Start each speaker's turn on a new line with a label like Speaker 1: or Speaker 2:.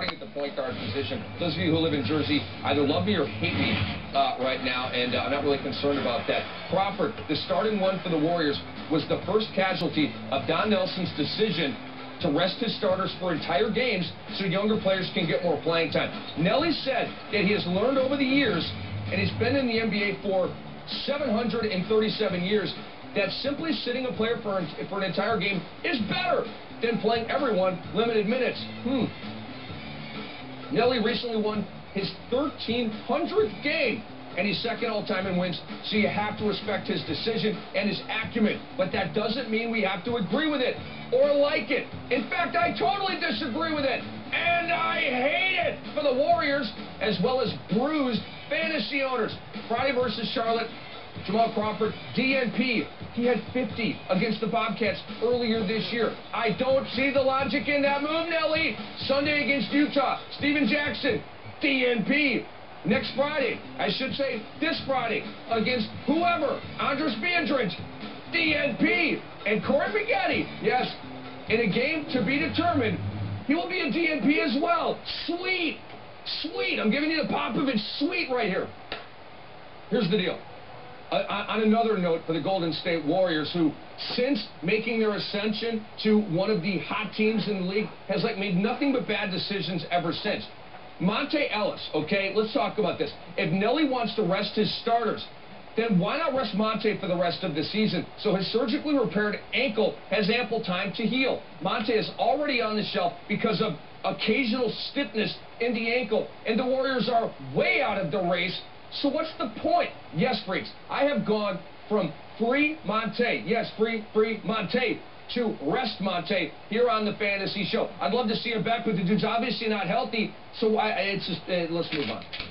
Speaker 1: starting at the point guard position. Those of you who live in Jersey either love me or hate me uh, right now, and uh, I'm not really concerned about that. Crawford, the starting one for the Warriors, was the first casualty of Don Nelson's decision to rest his starters for entire games so younger players can get more playing time. Nelly said that he has learned over the years, and he's been in the NBA for 737 years, that simply sitting a player for an, for an entire game is better than playing everyone limited minutes. Hmm. Nelly recently won his 1300th game, and he's second all-time in wins, so you have to respect his decision and his acumen. But that doesn't mean we have to agree with it or like it. In fact, I totally disagree with it, and I hate it for the Warriors as well as bruised fantasy owners. Friday versus Charlotte, Jamal Crawford, DNP. He had 50 against the Bobcats earlier this year. I don't see the logic in that move, Nelly. Sunday against Utah, Stephen Jackson, DNP. Next Friday, I should say this Friday, against whoever, Andris Biedrins, DNP, and Corey Maggette. Yes, in a game to be determined, he will be a DNP as well. Sweet, sweet. I'm giving you the Popovich sweet right here. Here's the deal. Uh, on another note for the Golden State Warriors, who since making their ascension to one of the hot teams in the league, has like made nothing but bad decisions ever since. Monta Ellis, okay, let's talk about this. If Nelly wants to rest his starters, then why not rest Monta for the rest of the season so his surgically repaired ankle has ample time to heal? Monta is already on the shelf because of occasional stiffness in the ankle, and the Warriors are way out of the race so what's the point? Yes, freaks, I have gone from free Monta, yes, free, free Monta, to rest Monta here on the Fantasy Show. I'd love to see him back, but the dude's obviously not healthy, so I, it's just, uh, let's move on.